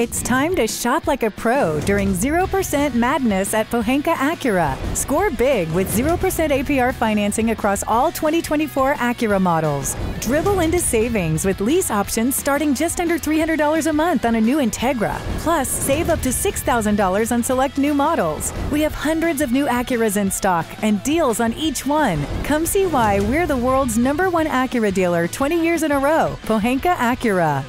It's time to shop like a pro during 0% madness at Pohanka Acura. Score big with 0% APR financing across all 2024 Acura models. Dribble into savings with lease options starting just under $300 a month on a new Integra. Plus, save up to $6,000 on select new models. We have hundreds of new Acuras in stock and deals on each one. Come see why we're the world's number one Acura dealer 20 years in a row. Pohanka Acura.